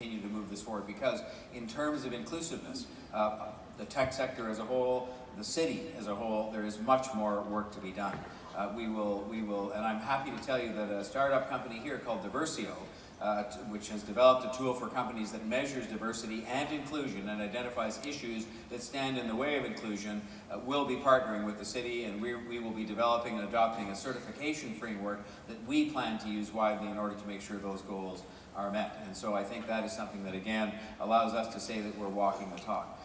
continue to move this forward because in terms of inclusiveness, uh, the tech sector as a whole, the city as a whole, there is much more work to be done. Uh, we will, we will, and I'm happy to tell you that a startup company here called Diversio, uh, which has developed a tool for companies that measures diversity and inclusion and identifies issues that stand in the way of inclusion, uh, will be partnering with the city and we, we will be developing and adopting a certification framework that we plan to use widely in order to make sure those goals are met. And so I think that is something that, again, allows us to say that we're walking the talk.